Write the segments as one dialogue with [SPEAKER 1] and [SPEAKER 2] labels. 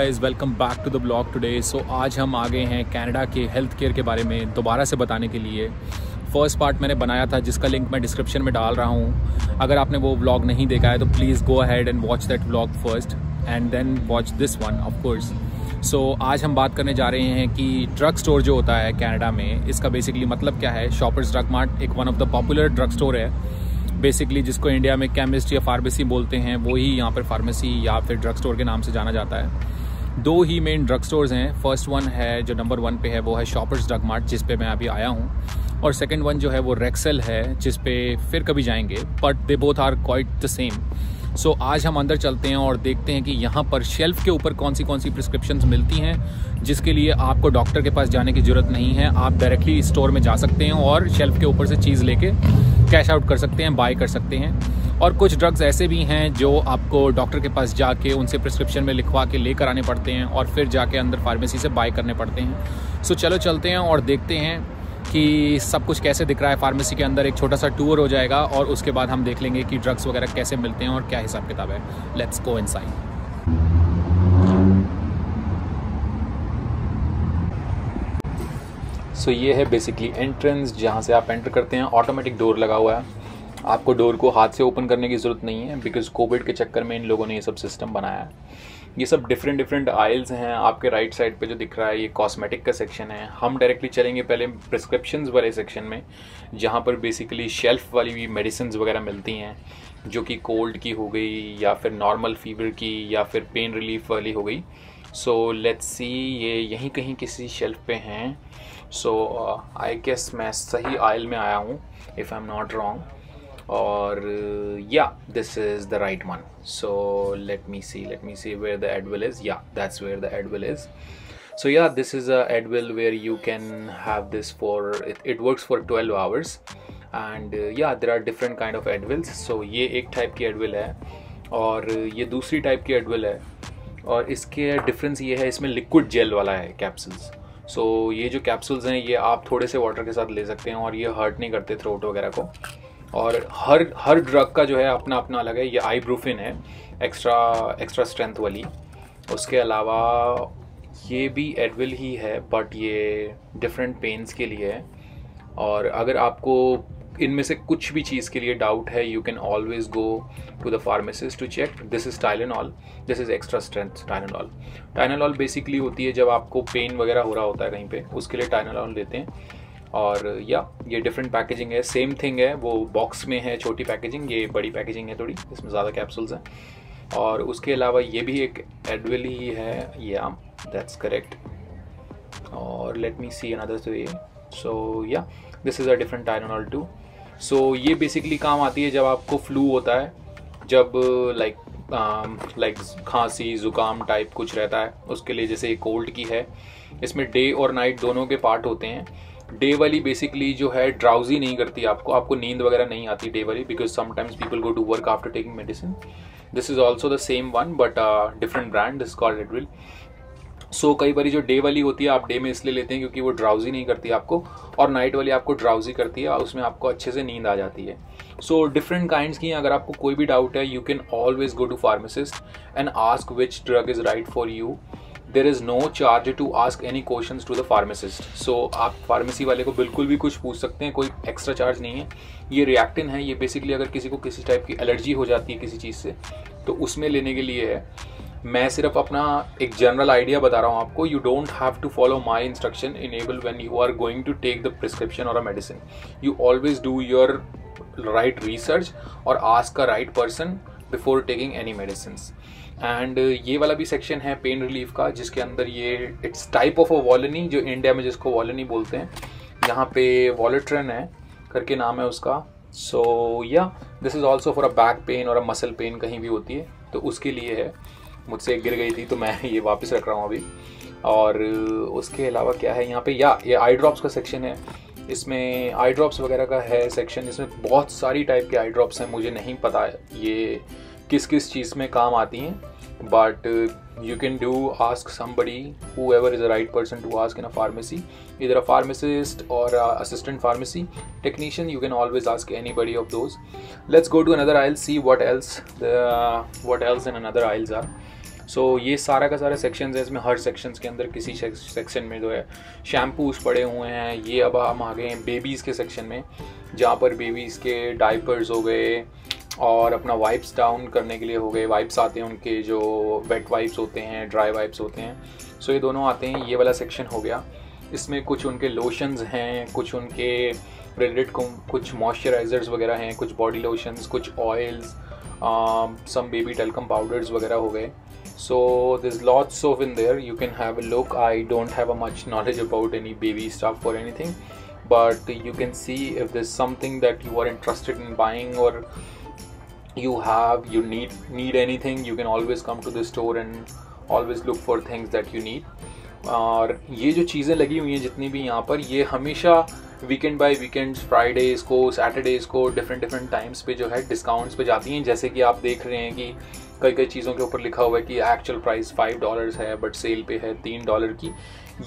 [SPEAKER 1] Guys welcome back to the blog today so आज हम आ गए हैं कनाडा के हेल्थ केयर के बारे में दोबारा से बताने के लिए। फ़र्स्ट पार्ट मैंने बनाया था, जिसका लिंक मैं डिस्क्रिप्शन में डाल रहा हूँ। अगर आपने वो ब्लॉग नहीं देखा है तो please go ahead and watch that blog first and then watch this one of course so आज हम बात करने जा रहे हैं कि ड्रग स्टोर जो होता है कनाडा में, इसका बेसिकली मतलब क्या है? शॉपर्स ड्रग मार्ट एक one of the popular drug store है। बेसिकली जिसको इंडिया में केमिस्ट या फार्मेसी बोलते हैं, वो ही यहाँ पर फार्मेसी या फिर ड्रग स्टोर के नाम से जाना जाता है। दो ही मेन ड्रग स्टोर्स हैं. फ़र्स्ट वन है जो नंबर वन पे है, वो है शॉपर्स ड्रग मार्ट जिस पे मैं अभी आया हूँ. और सेकंड वन जो है वो रेक्सेल है, जिस पे फिर कभी जाएँगे but they both are quite the same so आज हम अंदर चलते हैं और देखते हैं कि यहाँ पर शेल्फ के ऊपर कौन सी कौन सी प्रिस्क्रिप्शन मिलती हैं, जिसके लिए आपको डॉक्टर के पास जाने की ज़रूरत नहीं है. आप डायरेक्टली स्टोर में जा सकते हैं और शेल्फ के ऊपर से चीज़ लेके कैश आउट कर सकते हैं बाय कर सकते हैं. और कुछ ड्रग्स ऐसे भी हैं जो आपको डॉक्टर के पास जाके उनसे प्रिस्क्रिप्शन में लिखवा के लेकर आने पड़ते हैं और फिर जाके अंदर फार्मेसी से बाय करने पड़ते हैं। सो चलो चलते हैं और देखते हैं कि सब कुछ कैसे दिख रहा है। फार्मेसी के अंदर एक छोटा सा टूर हो जाएगा और उसके बाद हम देख लेंगे कि ड्रग्स वगैरह कैसे मिलते हैं और क्या हिसाब किताब है। Let's go inside so so, ये है बेसिकली एंट्रेंस जहाँ से आप एंटर करते हैं। ऑटोमेटिक डोर लगा हुआ है। आपको डोर को हाथ से ओपन करने की ज़रूरत नहीं है बिकॉज़ कोविड के चक्कर में इन लोगों ने ये सब सिस्टम बनाया है। ये सब डिफरेंट डिफरेंट आइल्स हैं, आपके राइट right साइड पे जो दिख रहा है, ये कॉस्मेटिक का सेक्शन है। हम डायरेक्टली चलेंगे पहले प्रिस्क्रिप्शन वाले सेक्शन में, जहाँ पर बेसिकली शेल्फ वाली भी मेडिसिन वगैरह मिलती हैं, जो कि कोल्ड की हो गई, या फिर नॉर्मल फीवर की, या फिर पेन रिलीफ वाली हो गई। सो लेट्स सी ये यहीं कहीं किसी शेल्फ पे हैं। सो आई गेस मैं सही आयल में आया हूँ if I am not wrong और yeah this is the right one so let me see let me see where the Advil is yeah that's where the Advil is so yeah this is a Advil where you can have this for it works for twelve hours and yeah there are different kind of Advils so ये एक type की Advil है और uh, ये दूसरी type की Advil है और इसके डिफरेंस ये है इसमें लिक्विड जेल वाला है कैप्सूल्स सो so, ये जो कैप्सूल्स हैं ये आप थोड़े से वाटर के साथ ले सकते हैं और ये हर्ट नहीं करते थ्रोट वगैरह को. और हर हर ड्रग का जो है अपना अपना अलग है। ये आईब्रूफिन है एक्स्ट्रा एक्स्ट्रा स्ट्रेंथ वाली। उसके अलावा ये भी एडविल ही है बट ये डिफरेंट पेन्स के लिए है। और अगर आपको इनमें से कुछ भी चीज़ के लिए डाउट है you can always go to the pharmacist to check this is Tylenol this is extra strength Tylenol Tylenol basically होती है जब आपको पेन वगैरह हो रहा होता है कहीं पे, उसके लिए टाइलेनॉल देते हैं। और या ये डिफरेंट पैकेजिंग है सेम थिंग है वो बॉक्स में है छोटी पैकेजिंग ये बड़ी पैकेजिंग है थोड़ी इसमें ज़्यादा कैप्सूल्स हैं। और उसके अलावा ये भी एक एडविल ही है ये आम दैट्स करेक्ट और लेट मी सी अनदर तो ये। So yeah this is a different Tylenol too so ये बेसिकली काम आती है जब आपको फ्लू होता है जब लाइक लाइक um, खांसी ज़ुकाम टाइप कुछ रहता है उसके लिए जैसे कोल्ड की है इसमें डे और नाइट दोनों के पार्ट होते हैं। डे वाली बेसिकली जो है ड्राउजी नहीं करती आपको। आपको नींद वगैरह नहीं आती डे वाली because sometimes people go to work after taking medicine this is also the same one but different brand this called Advil so कई बार जो डे वाली होती है, आप डे में इसलिए लेते हैं क्योंकि वो ड्राउजी नहीं करती आपको और नाइट वाली आपको ड्राउजी करती है, उसमें आपको अच्छे से नींद आ जाती है। सो डिफरेंट काइंड्स की अगर आपको कोई भी डाउट है you can always go to pharmacist and ask which drug is right for you there is no charge to ask any question to the pharmacist so आप फार्मेसी वाले को बिल्कुल भी कुछ पूछ सकते हैं, कोई एक्स्ट्रा चार्ज नहीं है। ये रिएक्टिन है, ये बेसिकली अगर किसी को किसी टाइप की एलर्जी हो जाती है किसी चीज़ से तो उसमें लेने के लिए है। मैं सिर्फ़ अपना एक जनरल आइडिया बता रहा हूँ आपको। You don't have to follow my instruction in able when you are going to take the prescription or a medicine you always do your right research और ask a right person before taking any medicine and ये वाला भी section है pain relief का, जिसके अंदर ये it's type of a वॉलनी जो इंडिया में जिसको वॉलनी बोलते हैं, यहाँ पे वॉलेट्रन है, करके नाम है उसका। सो या this is also for a back pain or a muscle pen कहीं भी होती है तो उसके लिए है। मुझसे गिर गई थी तो मैं ये वापस रख रहा हूँ अभी। और उसके अलावा क्या है, यहाँ पे, या, ये आई ड्रॉप्स का सेक्शन है। इसमें आई ड्रॉप्स वगैरह का है सेक्शन इसमें बहुत सारी टाइप के आई ड्रॉप्स हैं, मुझे नहीं पता है ये किस किस चीज़ में काम आती हैं but you can do ask somebody who ever is a right person to ask in a pharmacy either a pharmacist or assistant pharmacy technician you can always ask anybody of those let's go to another aisle see what else what else in another aisles are so ये सारा का सारा section है, इसमें हर section के अंदर किसी section में जो है शैम्पूस पड़े हुए हैं, ये अब हम आ गए हैं बेबीज़ के सेक्शन में, जहाँ पर बेबीज़ के डाइपर्स हो गए और अपना वाइप्स डाउन करने के लिए हो गए। वाइप्स आते हैं उनके जो वेट वाइप्स होते हैं ड्राई वाइप्स होते हैं। सो ये दोनों आते हैं। ये वाला सेक्शन हो गया। इसमें कुछ उनके लोशंस हैं, कुछ उनके रिलेटेड कुछ मॉइस्चराइजर्स वगैरह हैं, कुछ बॉडी लोशंस कुछ oils some baby talcum powders वगैरह हो गए। So this lots of in there you can have a look I don't have a much knowledge about any baby stuff for anything but you can see if this something that you are interested in buying or you have, you need need anything, you can always come to the store and always look for things that you need. और ये जो चीज़ें लगी हुई हैं जितनी भी यहाँ पर, ये हमेशा वीकेंड बाय वीकेंड फ्राइडेज़ को सैटरडेज़ को डिफरेंट डिफरेंट टाइम्स पे जो है डिस्काउंट्स पे जाती हैं। जैसे कि आप देख रहे हैं कि कई कई चीज़ों के ऊपर लिखा हुआ है कि एक्चुअल प्राइस फाइव डॉलर्स है बट सेल पे है तीन डॉलर की।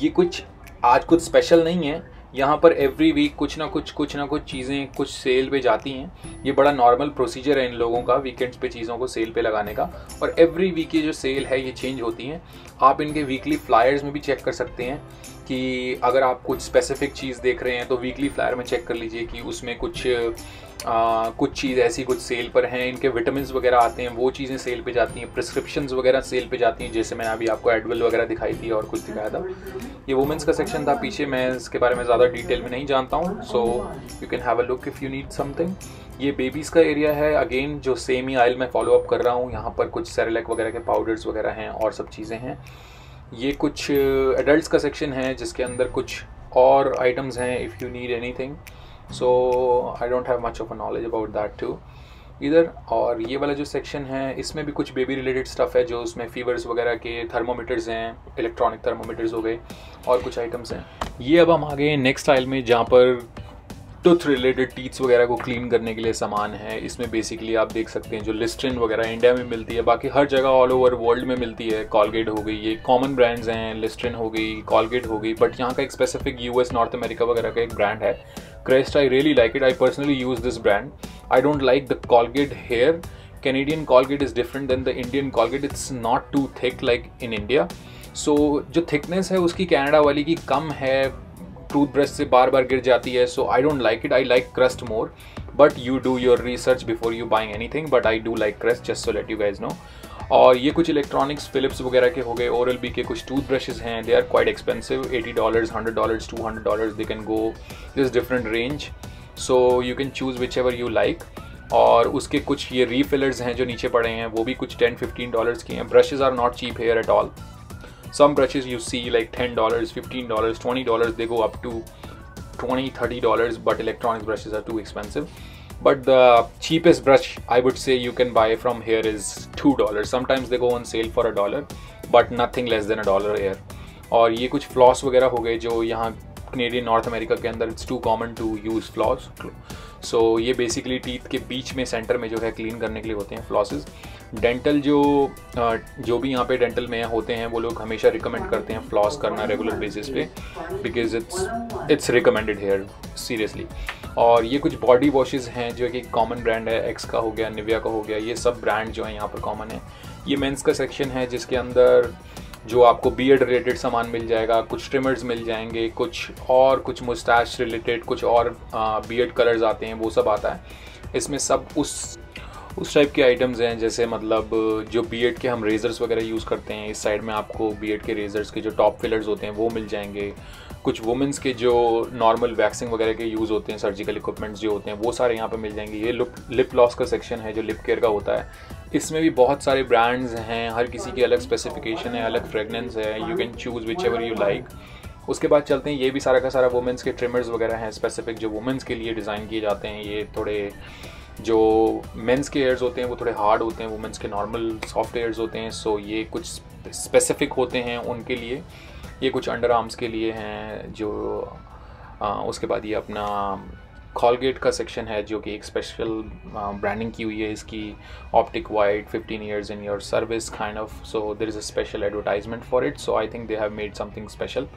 [SPEAKER 1] ये कुछ आज कुछ स्पेशल नहीं है। यहाँ पर एवरी वीक कुछ ना कुछ कुछ ना कुछ चीज़ें कुछ सेल पे जाती हैं। ये बड़ा नॉर्मल प्रोसीजर है इन लोगों का वीकेंड्स पे चीज़ों को सेल पे लगाने का। और एवरी वीक ये जो सेल है, ये चेंज होती हैं। आप इनके वीकली फ्लायर्स में भी चेक कर सकते हैं। कि अगर आप कुछ स्पेसिफिक चीज़ देख रहे हैं तो वीकली फ्लायर में चेक कर लीजिए कि उसमें कुछ आ, कुछ चीज़ ऐसी कुछ सेल पर हैं इनके विटामिन वगैरह आते हैं वो चीज़ें सेल पे जाती हैं प्रिस्क्रिप्शन वगैरह सेल पे जाती हैं जैसे मैंने अभी आपको एडविल वगैरह दिखाई थी और कुछ दिखाया था। ये वुमेंस का सेक्शन था पीछे मैं इसके बारे में ज़्यादा डिटेल में नहीं जानता हूँ so you can have a look if you need something ये बेबीज़ का एरिया है अगेन जो सेम ही आयल मैं फॉलो अप कर रहा हूँ यहाँ पर कुछ सेरेलैक वगैरह के पाउडर्स वगैरह हैं और सब चीज़ें हैं। ये कुछ एडल्ट का सेक्शन है जिसके अंदर कुछ और आइटम्स हैं if you need anything so I don't have much of a knowledge about that too either, और ये वाला जो सेक्शन है, इसमें भी कुछ बेबी रिलेटेड स्टफ़ है जो उसमें फीवर्स वगैरह के थर्मोमीटर्स हैं इलेक्ट्रॉनिक थर्मोमीटर्स हो गए, और कुछ आइटम्स हैं। ये अब हम आ गए नेक्स्ट आइल में जहाँ पर टूथ रिलेटेड टीथ्स वगैरह को क्लीन करने के लिए सामान है। इसमें बेसिकली आप देख सकते हैं जो लिस्ट्रिन वगैरह इंडिया में मिलती है। बाकी हर जगह ऑल ओवर वर्ल्ड में मिलती है। कॉलगेट हो गई, ये कॉमन ब्रांड्स हैं। लिस्ट्रिन हो गई कॉलगेट हो गई। बट यहाँ का एक स्पेसिफिक यूएस नॉर्थ अमेरिका वगैरह का एक ब्रांड है। Crest I really like it I personally use this brand I don't like the Colgate here Canadian Colgate is different than the Indian Colgate it's not too thick like in India so जो thickness है उसकी Canada वाली की कम है। Toothbrush से बार बार गिर जाती है so I don't like it I like Crest more but you do your research before you buying anything but I do like Crest just so let you guys know और ये कुछ इलेक्ट्रॉनिक्स फिलिप्स वगैरह के हो गए oral B के कुछ tooth brushes हैं they are quite expensive eighty dollars hundred dollars two hundred dollars they can go this different range so you can choose whichever you like और उसके कुछ ये रीफिलर्स हैं जो नीचे पड़े हैं, वो भी कुछ टेन फिफ्टीन डॉलर्स के हैं. Brushes are not cheap here at all some brushes you see like $10 $15 $20 they go up to 20 30 dollars but electronics brushes are too expensive but the cheapest brush i would say you can buy from here is two dollars sometimes they go on sale for a dollar but nothing less than a dollar here और ये कुछ floss वगैरह हो गए जो यहाँ Canadian North America के अंदर it's too common to use floss so so, ये बेसिकली टीथ के बीच में सेंटर में जो है क्लीन करने के लिए होते हैं फ्लॉसेस डेंटल जो जो भी यहाँ पे डेंटल में होते हैं वो लोग हमेशा रिकमेंड करते हैं फ्लॉस करना रेगुलर बेसिस पे because it's it's recommended here seriously और ये कुछ बॉडी वॉशेज़ हैं जो कि कॉमन ब्रांड है एक्स का हो गया निविया का हो गया ये सब ब्रांड जो है यहाँ पर कॉमन है. ये मेंस का सेक्शन है जिसके अंदर जो आपको बी एड रिलेटेड सामान मिल जाएगा, कुछ ट्रिमर्स मिल जाएँगे, कुछ और, कुछ मुस्टैश रिलेटेड कुछ और बी एड कलर्स आते हैं, वो सब आता है। इसमें सब उस उस टाइप के आइटम्स हैं, जैसे मतलब जो बी एड के हम रेज़र्स वगैरह यूज़ करते हैं, इस साइड में आपको बी एड के रेज़र्स के जो टॉप फिलर्स होते हैं, वो मिल जाएँगे। कुछ वुमेंस के जो नॉर्मल वैक्सिंग वगैरह के यूज़ होते हैं सर्जिकल इक्विपमेंट्स जो होते हैं, वो सारे यहाँ पे मिल जाएँगे। ये लिप लिप लॉस का सेक्शन है, जो लिप केयर का होता है। इसमें भी बहुत सारे ब्रांड्स हैं, हर किसी की अलग स्पेसिफिकेशन है, अलग फ्रेगनेंस है you can choose whichever you like उसके बाद चलते हैं, ये भी सारा का सारा वुमेंस के ट्रिमर्स वगैरह हैं स्पेसिफिक जो वुमेंस के लिए डिज़ाइन किए जाते हैं, ये थोड़े जो मेंस के एयर्स होते हैं, वो थोड़े हार्ड होते हैं वुमेंस के नॉर्मल सॉफ्ट एयर्स होते हैं सो ये कुछ स्पेसिफिक होते हैं उनके लिए। ये कुछ अंडर आर्म्स के लिए हैं जो आ, उसके बाद ये अपना कॉलगेट का सेक्शन है जो कि एक स्पेशल ब्रांडिंग की हुई है इसकी Optic White 15 years in your service kind of so there is a special advertisement for it so I think they have made something special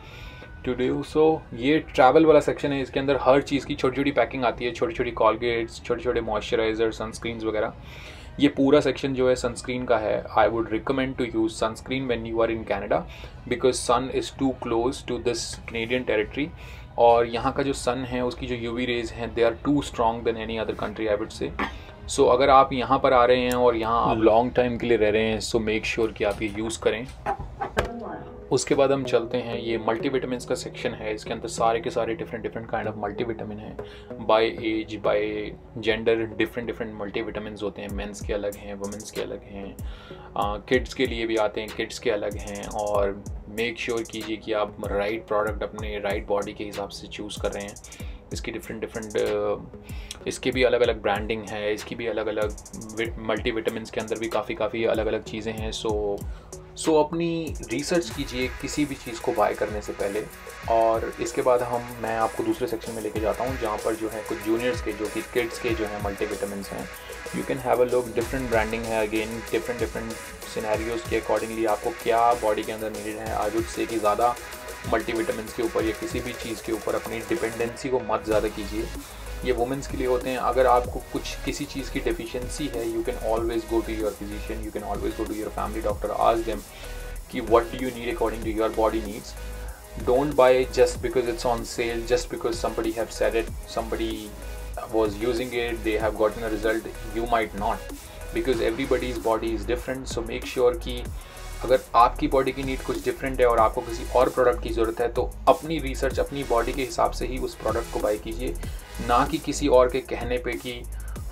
[SPEAKER 1] to do so ये ट्रैवल वाला सेक्शन है इसके अंदर हर चीज़ की छोटी छोटी पैकिंग आती है छोटी छोटी कॉलगेट्स छोटे छोटे मॉइस्चराइजर सनस्क्रीन्स वगैरह। ये पूरा सेक्शन जो है सनस्क्रीन का है. I would recommend to use sunscreen when you are in Canada because sun is too close to this Canadian territory और यहाँ का जो सन है उसकी जो यू वी रेज हैं they are too strong than any other country I would say so अगर आप यहाँ पर आ रहे हैं और यहाँ आप लॉन्ग टाइम के लिए रह रहे हैं सो मेक श्योर कि आप ये यूज़ करें. उसके बाद हम चलते हैं। ये मल्टीविटामिन का सेक्शन है। इसके अंदर सारे के सारे different different kind of multivitamin हैं। By age by gender different different multivitamin होते हैं। मेंस के अलग हैं वुमेंस के अलग हैं। किड्स के लिए भी आते हैं। किड्स के अलग हैं। और मेक श्योर sure कीजिए कि आप राइट प्रोडक्ट अपने राइट बॉडी के हिसाब से चूज़ कर रहे हैं। इसकी डिफरेंट डिफरेंट इसकी भी अलग अलग ब्रांडिंग है। इसकी भी अलग अलग मल्टी के अंदर भी काफ़ी काफ़ी अलग अलग चीज़ें हैं। सो सो so, अपनी रिसर्च कीजिए किसी भी चीज़ को बाय करने से पहले। और इसके बाद हम मैं आपको दूसरे सेक्शन में लेके जाता हूँ जहाँ पर जो है कुछ जूनियर्स के जो कि किड्स के जो है मल्टी विटामिन हैं। You can have a look different branding है अगेन डिफरेंट डिफरेंट सिनेरियोज़ के अकॉर्डिंगली आपको क्या बॉडी के अंदर नीडेड है। आज उससे कि ज़्यादा मल्टीविटामिन के ऊपर या किसी भी चीज़ के ऊपर अपनी डिपेंडेंसी को मत ज़्यादा कीजिए। ये वुमेंस के लिए होते हैं। अगर आपको कुछ किसी चीज़ की डिफिशेंसी है you can always go to your physician you can always go to your family doctor ask them कि what do you need according to your body needs don't buy just because it's on sale just because somebody have said it somebody was using it they have gotten a result you might not because everybody's body is different so make sure की अगर आपकी body की need कुछ different है और आपको किसी और प्रोडक्ट की ज़रूरत है तो अपनी रिसर्च अपनी बॉडी के हिसाब से ही उस प्रोडक्ट को बाई कीजिए। ना कि किसी और के कहने पे कि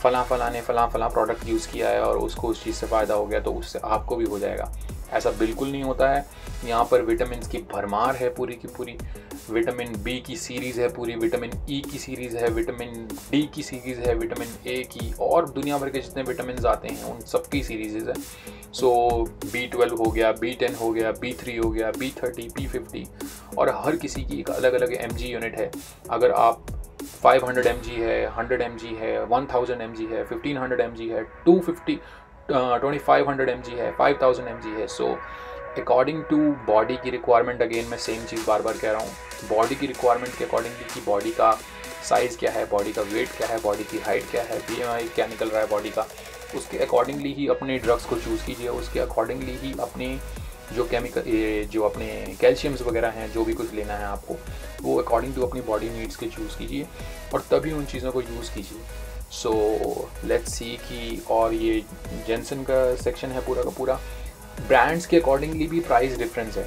[SPEAKER 1] फ़लाँ फ़लाँ ने फ़लाँ फ़लाँ प्रोडक्ट यूज़ किया है और उसको उस चीज़ से फ़ायदा हो गया तो उससे आपको भी हो जाएगा। ऐसा बिल्कुल नहीं होता है। यहाँ पर विटामिन की भरमार है पूरी की पूरी। विटामिन बी की सीरीज़ है पूरी विटामिन ई e की सीरीज़ है विटामिन डी की सीरीज़ है विटामिन ए की और दुनिया भर के जितने विटामिन आते हैं, उन सब की सीरीज़ है। सो बी ट्वेल्व हो गया बी टेन हो गया बी थ्री हो गया बी थर्टी बी फिफ्टी और हर किसी की एक अलग अलग एम जी यूनिट है। अगर आप 500 हंड्रेड है 100 एम है 1000 एम है 1500 एम है 250 2500 एम है 5000 एम है. सो अकॉर्डिंग टू बॉडी की रिक्वायरमेंट अगेन मैं सेम चीज़ बार बार कह रहा हूँ. बॉडी की रिक्वायरमेंट के अकॉर्डिंगली कि बॉडी का साइज़ क्या है बॉडी का वेट क्या है बॉडी की हाइट क्या है बी क्या निकल रहा है बॉडी का, उसके अकॉर्डिंगली ही अपने ड्रग्स को चूज़ कीजिए. उसके अकॉर्डिंगली ही अपने जो केमिकल जो अपने कैल्शियम्स वगैरह हैं, जो भी कुछ लेना है आपको, वो अकॉर्डिंग टू अपनी बॉडी नीड्स के चूज़ कीजिए और तभी उन चीज़ों को यूज़ कीजिए. सो लेट्स सी कि और ये जेंसन का सेक्शन है पूरा का पूरा। ब्रांड्स के अकॉर्डिंगली भी प्राइस डिफरेंस है।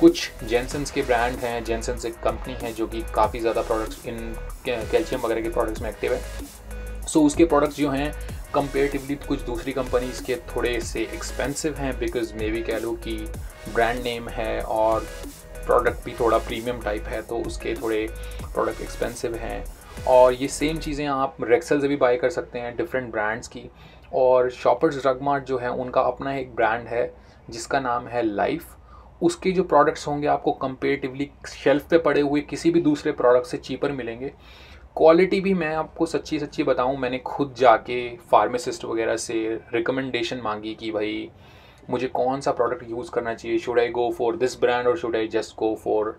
[SPEAKER 1] कुछ जेंसन्स के ब्रांड हैं जेंसन्स एक कंपनी है जो कि काफ़ी ज़्यादा प्रोडक्ट्स इन कैल्शियम वगैरह के प्रोडक्ट्स में एक्टिव है। सो so, उसके प्रोडक्ट्स जो हैं कंपेरेटिवली कुछ दूसरी कंपनीज़ के थोड़े से एक्सपेंसिव हैं बिकॉज़ मे भी कह लो कि ब्रांड नेम है और प्रोडक्ट भी थोड़ा प्रीमियम टाइप है तो उसके थोड़े प्रोडक्ट एक्सपेंसिव हैं। और ये सेम चीज़ें आप रेक्सल से भी बाई कर सकते हैं डिफरेंट ब्रांड्स की। और शॉपर्स ड्रग मार्ट जो है, उनका अपना एक ब्रांड है, जिसका नाम है लाइफ उसके जो प्रोडक्ट्स होंगे, आपको कंपेरेटिवली शेल्फ पे पड़े हुए किसी भी दूसरे प्रोडक्ट से चीपर मिलेंगे। क्वालिटी भी मैं आपको सच्ची सच्ची बताऊँ, मैंने खुद जाके फार्मासिस्ट वगैरह से रिकमेंडेशन मांगी कि भाई, मुझे कौन सा प्रोडक्ट यूज़ करना चाहिए? Should I go for this brand or should I just go for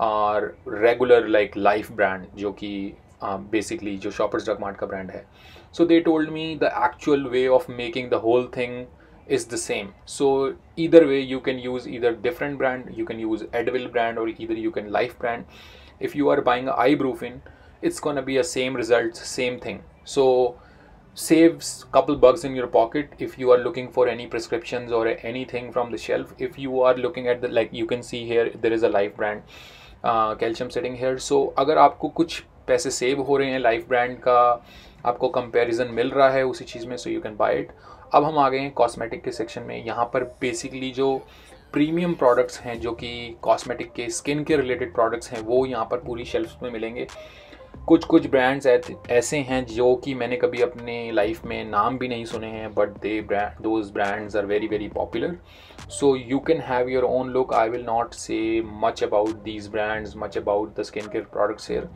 [SPEAKER 1] regular like Life brand जो कि बेसिकली जो शॉपर्स ड्रग मार्ट का ब्रांड है. So they told me the actual way of making the whole thing is the same so either way you can use either different brand you can use Advil brand or either you can Life brand if you are buying I Brufen it's cone Abi a same result same thing so saves couple bucks in your pocket if you are looking for any prescription or anything from the shelf if you are looking at the like you can see here there is a Life brand calcium sitting here so अगर आपको कुछ पैसे save हो रहे हैं life brand का, आपको comparison मिल रहा है उसी चीज़ में so you can buy it अब हम आ गए हैं कॉस्मेटिक के सेक्शन में। यहाँ पर बेसिकली जो प्रीमियम प्रोडक्ट्स हैं, जो कि कॉस्मेटिक के स्किन के रिलेटेड प्रोडक्ट्स हैं, वो यहाँ पर पूरी शेल्फ में मिलेंगे। कुछ कुछ ब्रांड्स ऐसे हैं जो कि मैंने कभी अपने लाइफ में नाम भी नहीं सुने हैं but they brand those brands are very very popular so you can have your own look I will not say much about these brands much about the skin care products here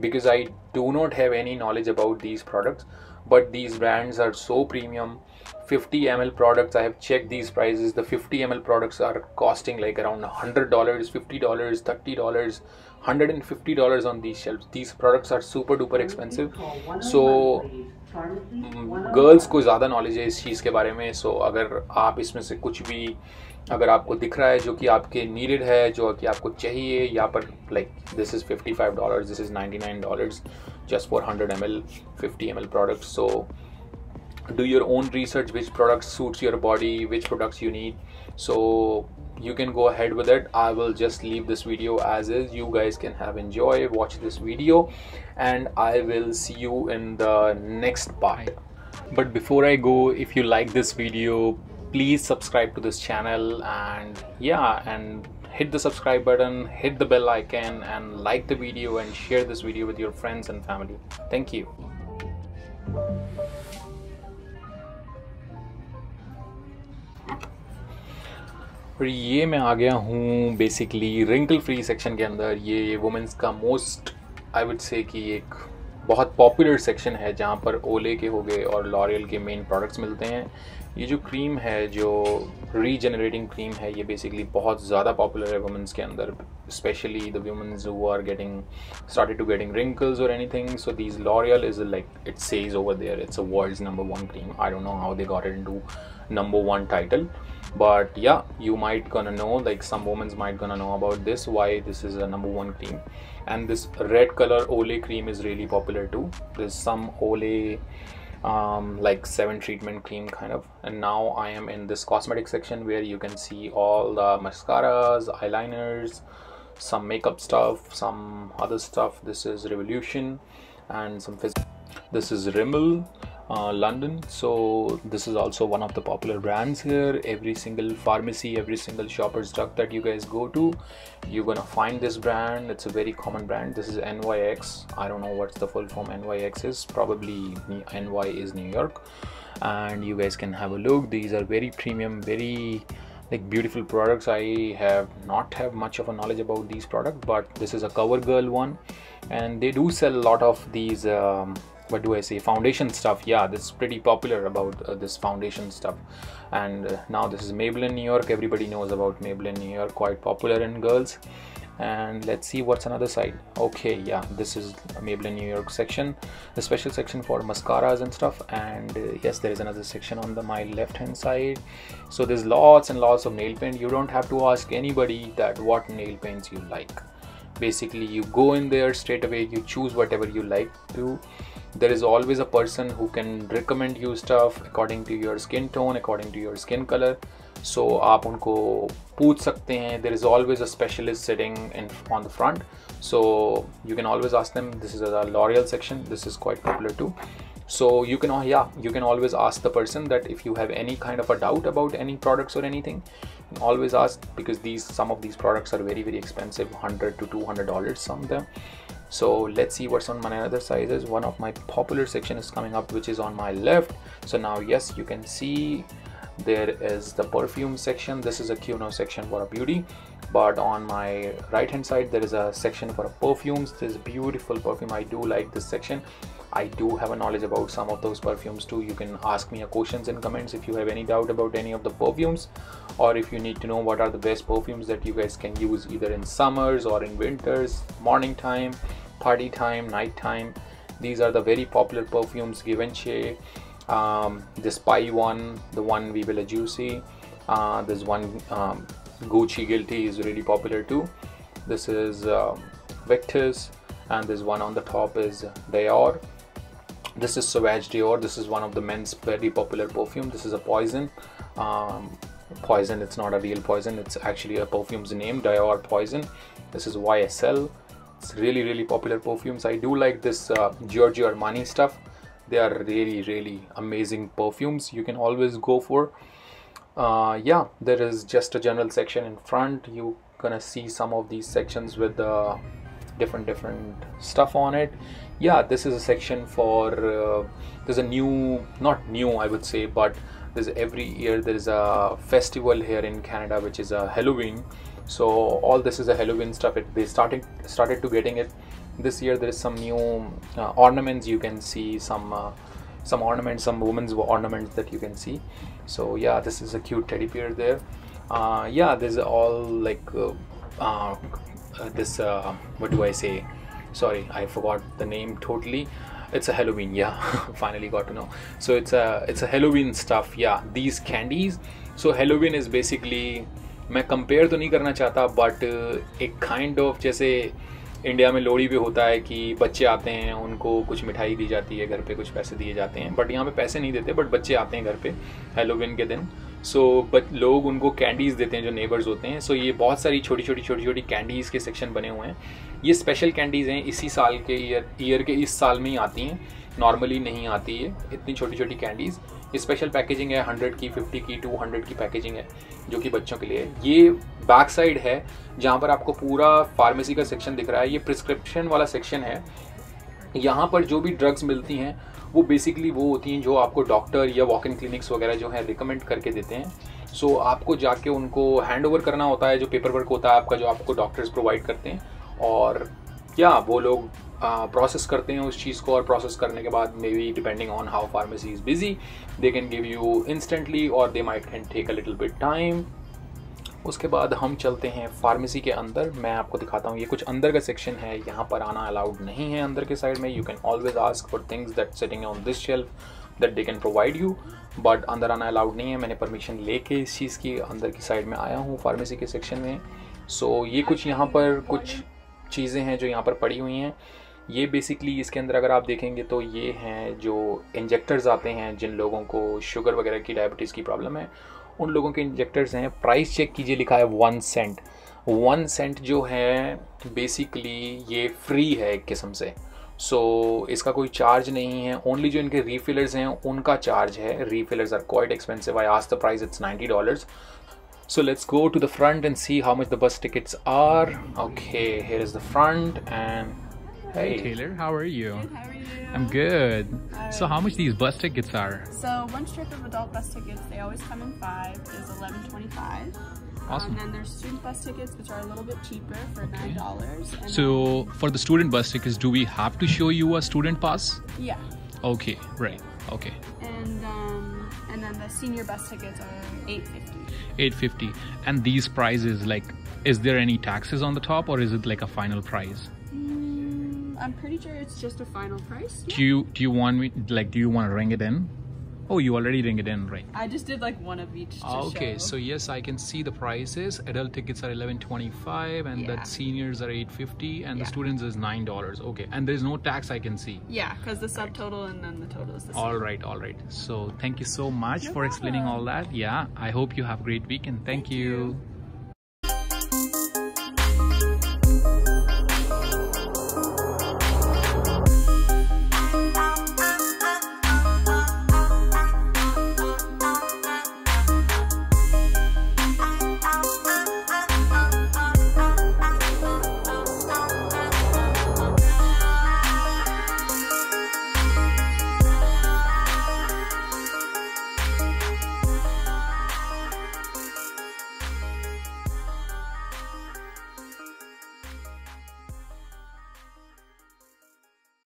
[SPEAKER 1] because I do not have any knowledge about these products but these brands are so premium 50 ml products I have checked these prices the 50 ml products are costing like around $100 $50 $30 $150 on these shelves these products are super duper expensive so girls को ज़्यादा knowledge है इस चीज़ के बारे में सो अगर आप इसमें से कुछ भी अगर आपको दिख रहा है जो कि आपके नीडेड है, जो कि आपको चाहिए या पर like this is fifty five dollar this is ninety nine dollar just for hundred M L fifty M L product so do your own research which product suits your body which products you need so you can go ahead with that I will just leave this video as is you guys can have enjoy watch this video and I will see you in the next part but before I go if you like this video please subscribe to this channel and yeah and hit the subscribe button hit the bell icon and like the video and share this video with your friends and family thank you और ये मैं आ गया हूँ basically wrinkle free section के अंदर ये women's का most I would से कि एक बहुत पॉपुलर सेक्शन है जहाँ पर ओले के हो गए और लॉरियल के मेन प्रोडक्ट्स मिलते हैं ये जो क्रीम है जो रीजनरेटिंग क्रीम है ये बेसिकली बहुत ज़्यादा पॉपुलर है वुमेंस के अंदर specially the women's who are getting started to getting wrinkles or anything so these L'Oreal is like it says over there it's a world's number one cream I don't know how they got it into number one title but yeah you might gonna know like some women might gonna know about this why this is a number one cream and this red color Olay cream is really popular too there's some Olay um, like seven treatment cream kind of. And now I am in this cosmetic section where you can see all the mascaras eyeliners some makeup stuff some other stuff. This is revolution and some this is Rimmel uh, London. So this is also one of the popular brands here. Every single pharmacy, every single shopper's drug that you guys go to, you're gonna find this brand. It's a very common brand. This is NYX. I don't know what's the full form NYX is. Probably NY is New York. And you guys can have a look. These are very premium, very like beautiful products. I have not have much of a knowledge about these products, but this is a CoverGirl one, and they do sell a lot of these. Um, what do I say foundation stuff? Yeah this is pretty popular about uh, this foundation stuff. And uh, now this is Maybelline New York. Everybody knows about Maybelline New York. Quite popular in girls. And let's see what's another side. Okay yeah this is Maybelline New York section. The special section for mascaras and stuff. And uh, yes there is another section on the my left hand side. So there's lots and lots of nail paint. You don't have to ask anybody that what nail paints you like basically you go in there straight away you choose whatever you like to there is always a person who can recommend you stuff according to your skin tone according to your skin color so आप उनको पूछ सकते हैं there is always a specialist sitting in on the front so you can always ask them this is a L'Oreal section this is quite popular too so you can yeah you can always ask the person that if you have any kind of a doubt about any products or anything always ask because these some of these products are very very expensive 100 to 200 dollars some of them. So let's see what's on my other sizes one of my popular section is coming up which is on my left. So now yes you can see there is the perfume section. This is a Kuno section for a beauty. But on my right hand side there is a section for perfumes. This beautiful perfume. I do like this section I do have a knowledge about some of those perfumes too. You can ask me questions in comments if you have any doubt about any of the perfumes or if you need to know what are the best perfumes that you guys can use either in summers or in winters morning time party time night time. These are the very popular perfumes Givenchy um, the spy one the one Vive la Juicy uh, this one um, Gucci Guilty is really popular too. This is um, Victus and this one on the top is Dior this is Sauvage Dior. This is one of the men's very popular perfume. This is a poison. Um, poison it's not a real poison. It's actually a perfume's name Dior poison. This is YSL it's really really popular perfumes. I do like this uh, Giorgio Armani stuff. They are really really amazing perfumes you can always go for. Uh, yeah there is just a general section in front. You gonna see some of these sections with the different different stuff on it yeah this is a section for uh, there's a new not new i would say but there's every year there is a festival here in canada which is a halloween. So all this is a halloween stuff. It, they started started to getting it. This year there is some new uh, ornaments. You can see some uh, some ornaments some women's ornaments that you can see. So yeah this is a cute teddy bear there. Uh, yeah there's all like uh, uh, this what do I say sorry I forgot the name totally it's a Halloween, yeah. Finally got to know. So it's a it's a Halloween stuff, yeah. These candies. So Halloween is basically मैं compare तो नहीं करना चाहता but एक kind of जैसे India में लोहड़ी भी होता है कि बच्चे आते हैं उनको कुछ मिठाई दी जाती है घर पे कुछ पैसे दिए जाते हैं। बट यहाँ पे पैसे नहीं देते बट बच्चे आते हैं घर पे हेलोविन के दिन। सो so, लोग उनको कैंडीज़ देते हैं जो नेबर्स होते हैं। सो so, ये बहुत सारी छोटी छोटी छोटी छोटी कैंडीज़ के सेक्शन बने हुए हैं। ये स्पेशल कैंडीज़ हैं इसी साल के ईयर ईयर के इस साल में ही आती हैं। नॉर्मली नहीं आती है। इतनी छोटी छोटी कैंडीज़ स्पेशल पैकेजिंग है हंड्रेड की फिफ्टी की टू हंड्रेड की पैकेजिंग है जो कि बच्चों के लिए। ये बैक साइड है जहाँ पर आपको पूरा फार्मेसी का सेक्शन दिख रहा है। ये प्रिस्क्रिप्शन वाला सेक्शन है। यहाँ पर जो भी ड्रग्स मिलती हैं वो बेसिकली वो होती हैं जो आपको डॉक्टर या वॉक इन क्लिनिक्स वगैरह जो है रिकमेंड करके देते हैं। सो so, आपको जाके उनको हैंड ओवर करना होता है जो पेपर वर्क होता है आपका जो आपको डॉक्टर्स प्रोवाइड करते हैं। और क्या वो लोग प्रोसेस uh, करते हैं उस चीज़ को और प्रोसेस करने के बाद maybe depending on how pharmacy is busy they can give you instantly or they might can take a little bit time उसके बाद हम चलते हैं फार्मेसी के अंदर। मैं आपको दिखाता हूँ ये कुछ अंदर का सेक्शन है यहाँ पर आना अलाउड नहीं है अंदर के साइड में। You can always ask for things that sitting on this shelf that they can provide you but अंदर आना अलाउड नहीं है। मैंने परमिशन लेके इस चीज़ की अंदर की साइड में आया हूँ फार्मेसी के सेक्शन में। सो so, ये कुछ यहाँ पर कुछ चीज़ें हैं जो यहाँ पर पड़ी हुई हैं। ये बेसिकली इसके अंदर अगर आप देखेंगे तो ये हैं जो इंजेक्टर्स आते हैं जिन लोगों को शुगर वगैरह की डायबिटीज़ की प्रॉब्लम है उन लोगों के इंजेक्टर्स हैं। प्राइस चेक कीजिए लिखा है वन सेंट वन सेंट जो है बेसिकली ये फ्री है एक किस्म से। सो so, इसका कोई चार्ज नहीं है। ओनली जो इनके रीफिलर्स हैं उनका चार्ज है। Refillers are quite expensive I ask the price it's ninety dollars So let's go to the front and see how much the bus tickets are. Okay, here is the front and
[SPEAKER 2] Hey. hey Taylor, how are you?
[SPEAKER 3] Good, how are you?
[SPEAKER 2] I'm good. So how much these bus tickets are?
[SPEAKER 3] So one strip of adult bus tickets, they always come in five, is eleven twenty-five.
[SPEAKER 2] Awesome.
[SPEAKER 3] Um, and then there's student bus tickets, which are a little bit cheaper for okay. nine dollars.
[SPEAKER 2] So for the student bus tickets, do we have to show you a student pass?
[SPEAKER 3] Yeah.
[SPEAKER 2] Okay, right. Okay.
[SPEAKER 3] And um, and then the senior bus tickets are eight fifty.
[SPEAKER 2] Eight fifty. And these prices, like, is there any taxes on the top, or is it like a final price?
[SPEAKER 3] I'm pretty sure it's just a final price.
[SPEAKER 2] Yeah. Do you do you want me like do you want to ring it in? Oh, you already ring it in, right?
[SPEAKER 3] I just did like one of each.
[SPEAKER 2] Ah, okay,
[SPEAKER 3] show.
[SPEAKER 2] so yes, I can see the prices. Adult tickets are eleven twenty-five, and yeah. the seniors are eight fifty, and yeah. the students is nine dollars. Okay, and there's no tax I can see.
[SPEAKER 3] Yeah, because the subtotal and then the total is the same.
[SPEAKER 2] All right, all right. So thank you so much no for explaining all that. Yeah, I hope you have a great weekend. Thank, thank you. you.